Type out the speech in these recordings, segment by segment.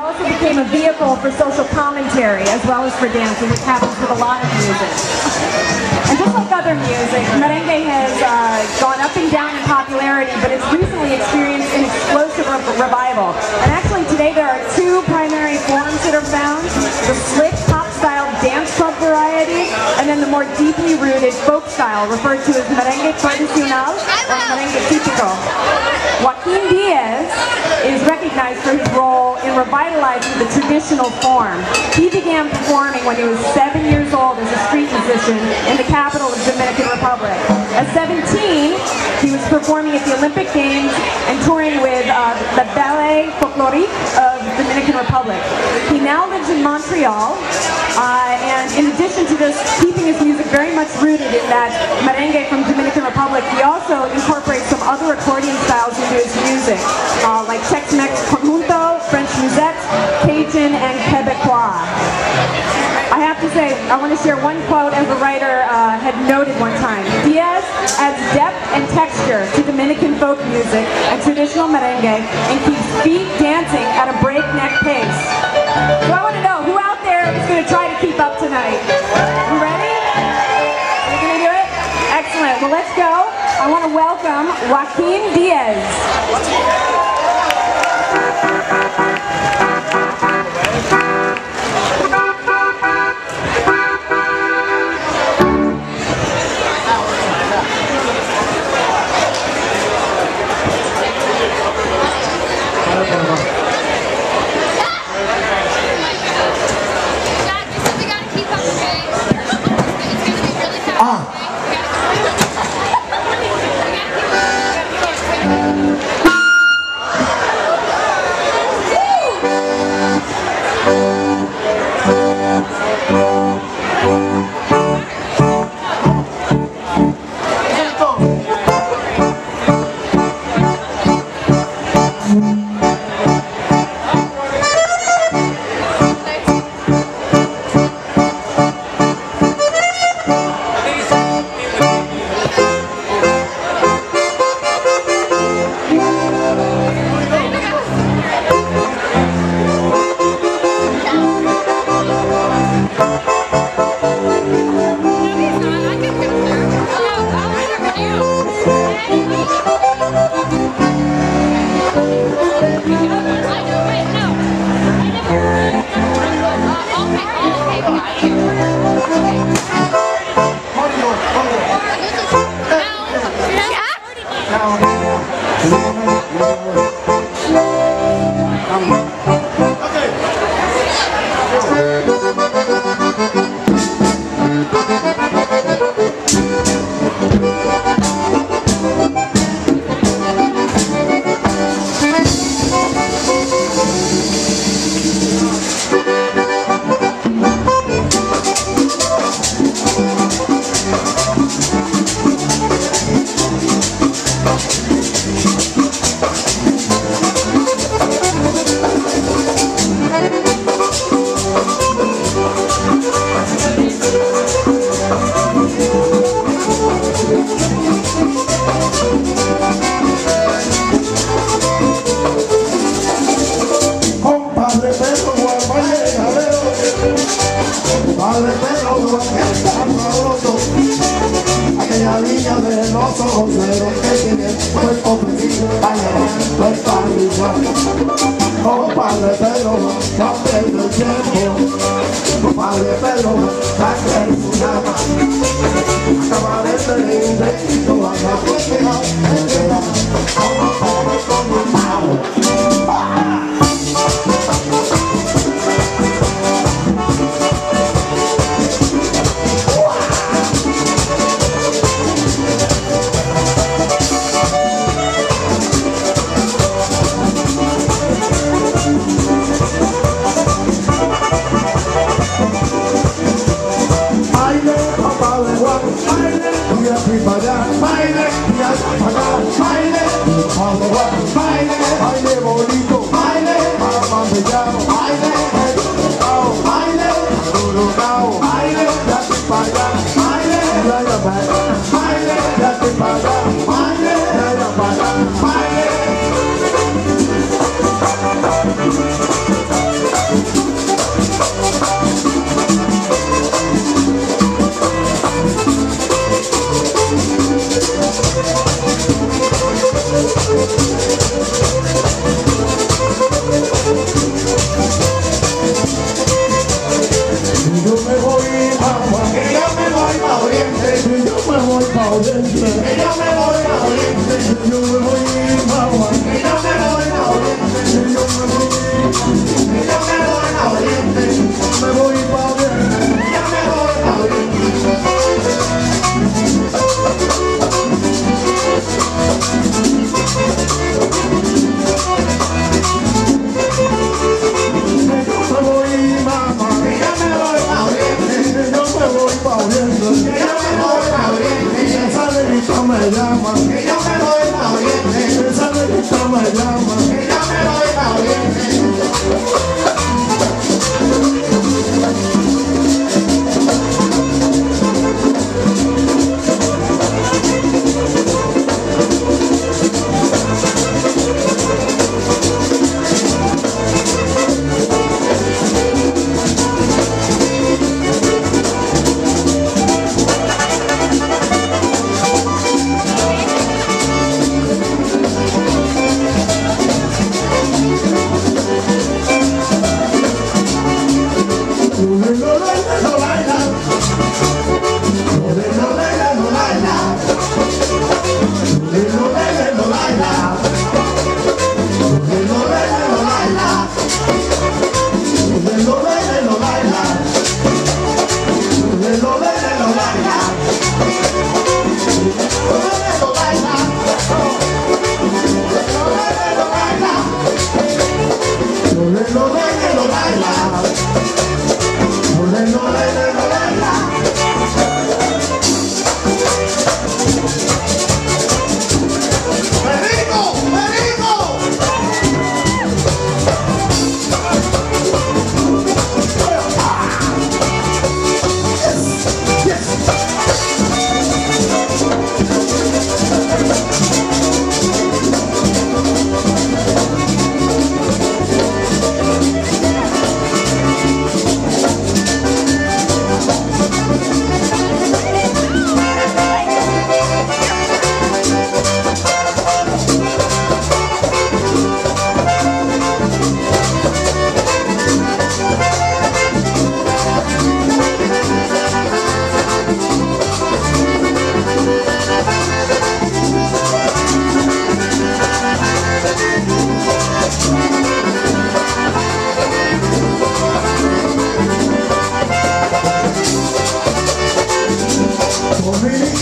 also became a vehicle for social commentary as well as for dancing, which happens with a lot of music. And just like other music, merengue has uh, gone up and down in popularity, but it's recently experienced an explosive re- revival. And actually today there are two primary forms that are found. The slick style dance club variety, and then the more deeply rooted folk style referred to as merengue tradicional or merengue típico. Joaquin Diaz is recognized for his role in revitalizing the traditional form. He began performing when he was seven years old as a street musician in the capital of the Dominican Republic. At 17, he was performing at the Olympic Games and touring with uh, the Folklorique of the Dominican Republic. He now lives in Montreal, uh, and in addition to just keeping his music very much rooted in that merengue from Dominican Republic, he also incorporates some other accordion styles into his music, uh, like Tex-Mex conjunto, French musette, Cajun, and Quebecois. Have to say, I want to share one quote as a writer uh, had noted one time. Diaz adds depth and texture to Dominican folk music and traditional merengue and keeps feet dancing at a breakneck pace. So I want to know, who out there is going to try to keep up tonight? You ready? You going to do it? Excellent. Well, let's go. I want to welcome Joaquin Diaz. Thank you. la niña de los ojos negros que tiene cuerpo preciso, bañado, no es parrilla. Oh, padre Pedro, no pierdo el tiempo, oh padre Pedro, saca el tsunami. Acaba de salir de tu alma, pues que no te queda, como todo con un pavo. Y aquí para allá, baile, y allá para allá, baile, papá de guapo, baile, baile bonito, baile,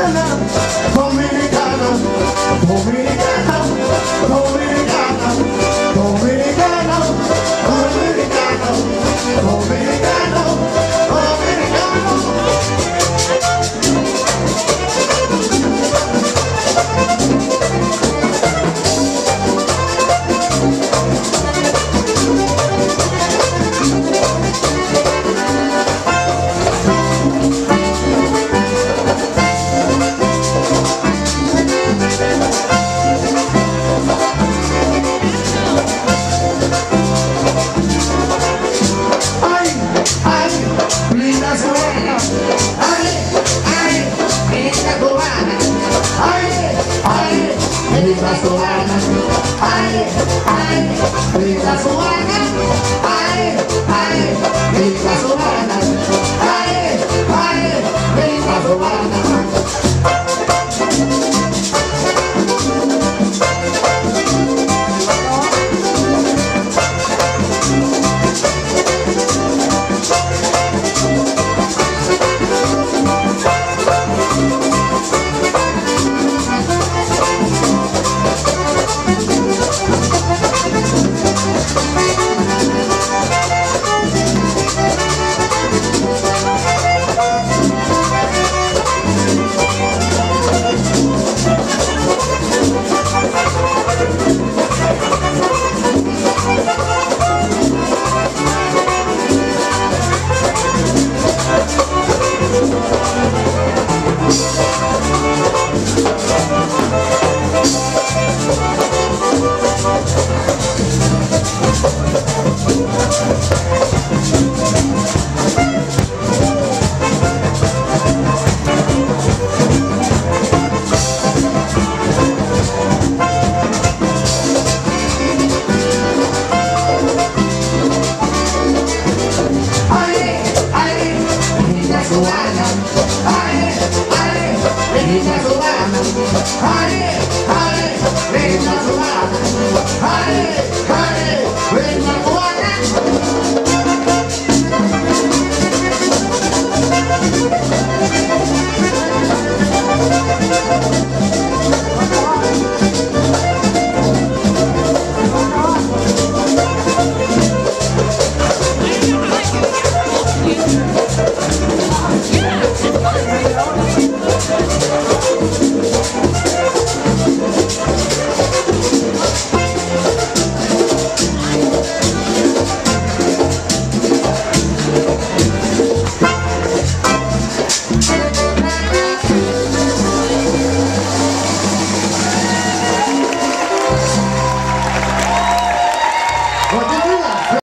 Dominicana, Dominicana, Dominicana,